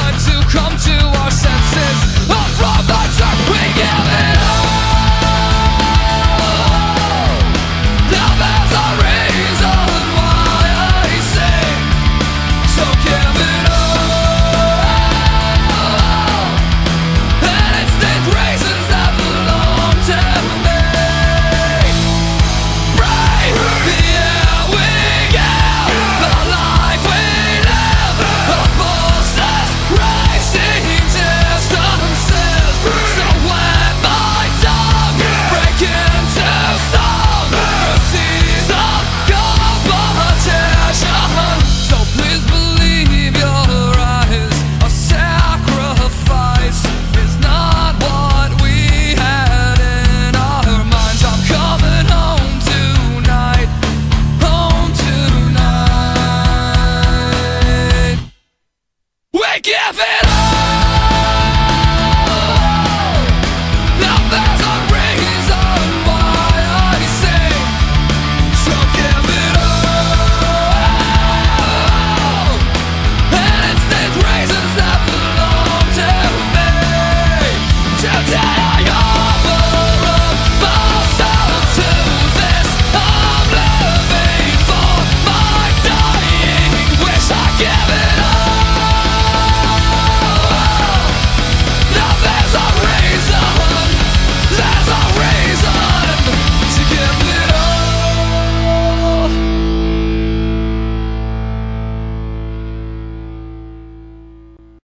Sometimes give it